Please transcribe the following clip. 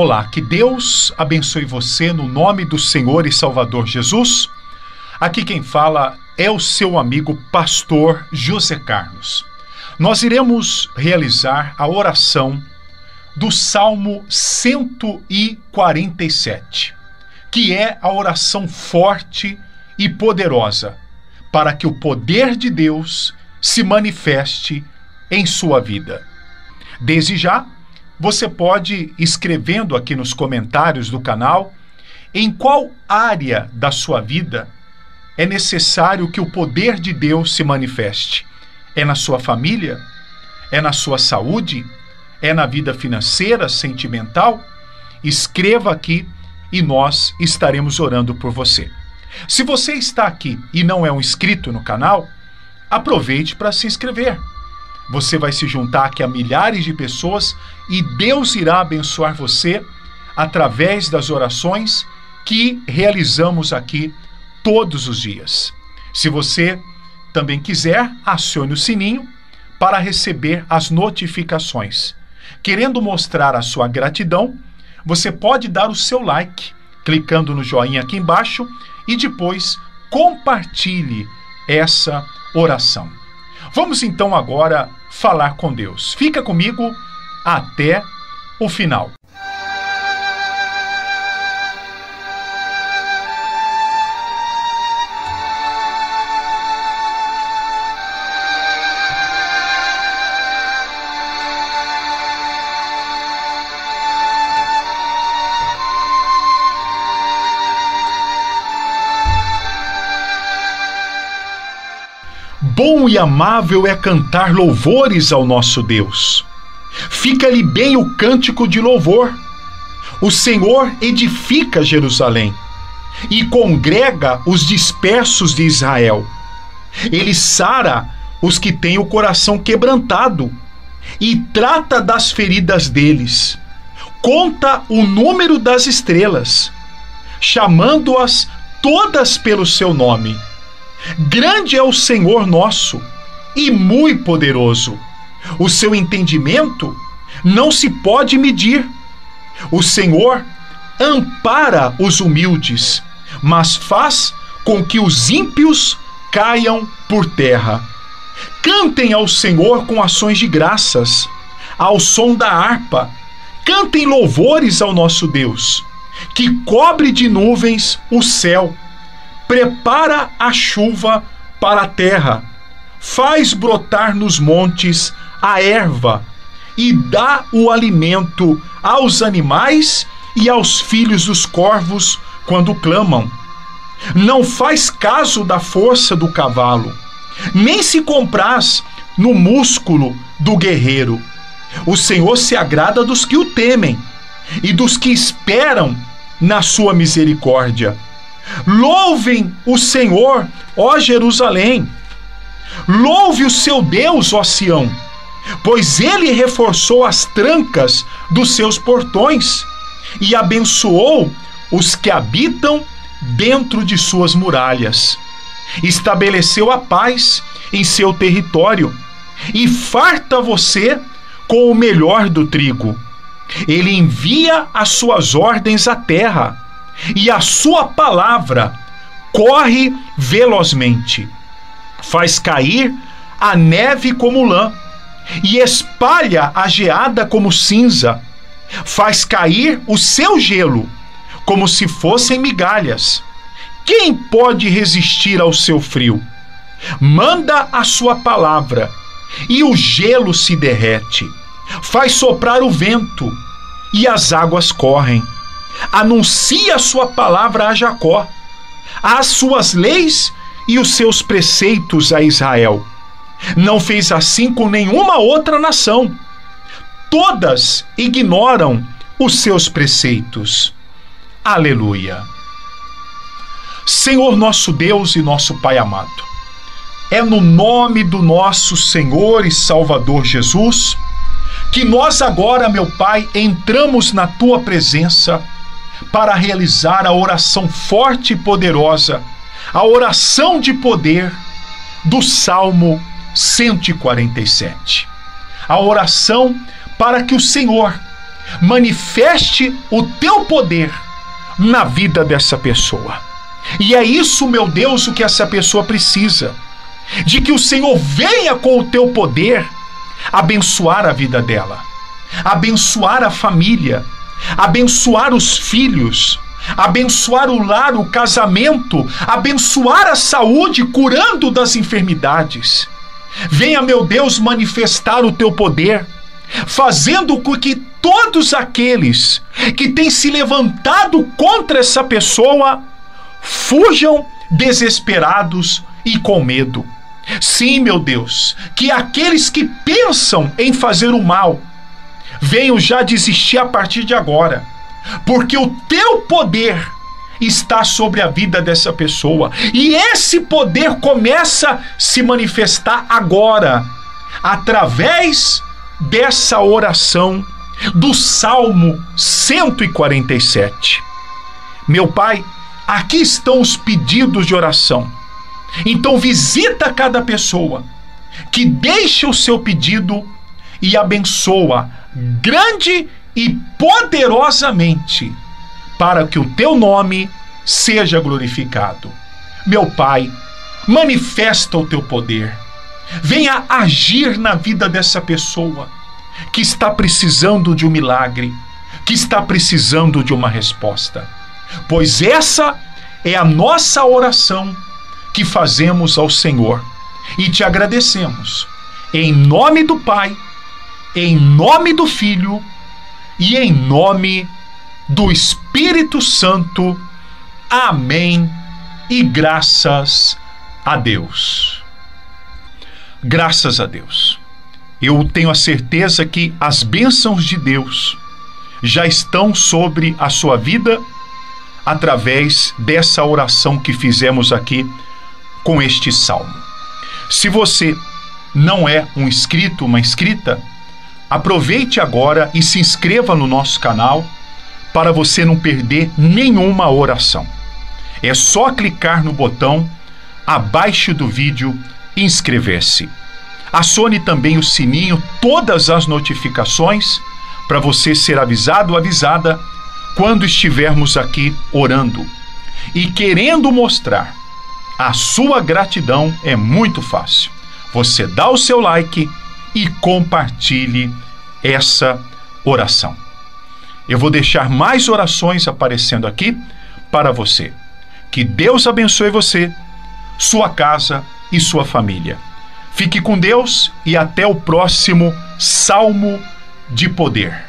Olá, que Deus abençoe você no nome do Senhor e Salvador Jesus. Aqui quem fala é o seu amigo pastor José Carlos. Nós iremos realizar a oração do Salmo 147, que é a oração forte e poderosa para que o poder de Deus se manifeste em sua vida. Desde já, você pode escrevendo aqui nos comentários do canal em qual área da sua vida é necessário que o poder de Deus se manifeste. É na sua família? É na sua saúde? É na vida financeira, sentimental? Escreva aqui e nós estaremos orando por você. Se você está aqui e não é um inscrito no canal, aproveite para se inscrever. Você vai se juntar aqui a milhares de pessoas e Deus irá abençoar você através das orações que realizamos aqui todos os dias. Se você também quiser, acione o sininho para receber as notificações. Querendo mostrar a sua gratidão, você pode dar o seu like clicando no joinha aqui embaixo e depois compartilhe essa oração. Vamos então agora falar com Deus. Fica comigo até o final. Bom e amável é cantar louvores ao nosso Deus. Fica-lhe bem o cântico de louvor. O Senhor edifica Jerusalém e congrega os dispersos de Israel. Ele sara os que têm o coração quebrantado e trata das feridas deles. Conta o número das estrelas, chamando-as todas pelo seu nome Grande é o Senhor nosso e muito poderoso. O seu entendimento não se pode medir. O Senhor ampara os humildes, mas faz com que os ímpios caiam por terra. Cantem ao Senhor com ações de graças, ao som da harpa. Cantem louvores ao nosso Deus, que cobre de nuvens o céu prepara a chuva para a terra, faz brotar nos montes a erva e dá o alimento aos animais e aos filhos dos corvos quando clamam. Não faz caso da força do cavalo, nem se compraz no músculo do guerreiro. O Senhor se agrada dos que o temem e dos que esperam na sua misericórdia. Louvem o Senhor, ó Jerusalém. Louve o seu Deus, ó Sião, pois ele reforçou as trancas dos seus portões e abençoou os que habitam dentro de suas muralhas. Estabeleceu a paz em seu território e farta você com o melhor do trigo. Ele envia as suas ordens à terra e a sua palavra corre velozmente. Faz cair a neve como lã e espalha a geada como cinza. Faz cair o seu gelo como se fossem migalhas. Quem pode resistir ao seu frio? Manda a sua palavra e o gelo se derrete. Faz soprar o vento e as águas correm anuncia a sua palavra a Jacó, as suas leis e os seus preceitos a Israel. Não fez assim com nenhuma outra nação. Todas ignoram os seus preceitos. Aleluia. Senhor nosso Deus e nosso Pai amado, é no nome do nosso Senhor e Salvador Jesus que nós agora, meu Pai, entramos na tua presença para realizar a oração forte e poderosa, a oração de poder do Salmo 147. A oração para que o Senhor manifeste o teu poder na vida dessa pessoa. E é isso, meu Deus, o que essa pessoa precisa. De que o Senhor venha com o teu poder abençoar a vida dela, abençoar a família, abençoar os filhos, abençoar o lar, o casamento, abençoar a saúde, curando das enfermidades. Venha, meu Deus, manifestar o teu poder, fazendo com que todos aqueles que têm se levantado contra essa pessoa fujam desesperados e com medo. Sim, meu Deus, que aqueles que pensam em fazer o mal venham já desistir a partir de agora, porque o teu poder está sobre a vida dessa pessoa e esse poder começa a se manifestar agora, através dessa oração do Salmo 147. Meu Pai, aqui estão os pedidos de oração. Então visita cada pessoa que deixa o seu pedido e abençoa grande e poderosamente para que o teu nome seja glorificado. Meu Pai, manifesta o teu poder. Venha agir na vida dessa pessoa que está precisando de um milagre, que está precisando de uma resposta. Pois essa é a nossa oração que fazemos ao Senhor e te agradecemos. Em nome do Pai, em nome do Filho e em nome do Espírito Santo. Amém. E graças a Deus. Graças a Deus. Eu tenho a certeza que as bênçãos de Deus já estão sobre a sua vida através dessa oração que fizemos aqui com este salmo. Se você não é um inscrito, uma inscrita, aproveite agora e se inscreva no nosso canal para você não perder nenhuma oração. É só clicar no botão abaixo do vídeo inscrever-se. Acione também o sininho, todas as notificações, para você ser avisado ou avisada quando estivermos aqui orando. E querendo mostrar a sua gratidão é muito fácil. Você dá o seu like e compartilhe essa oração. Eu vou deixar mais orações aparecendo aqui para você. Que Deus abençoe você, sua casa e sua família. Fique com Deus e até o próximo Salmo de Poder.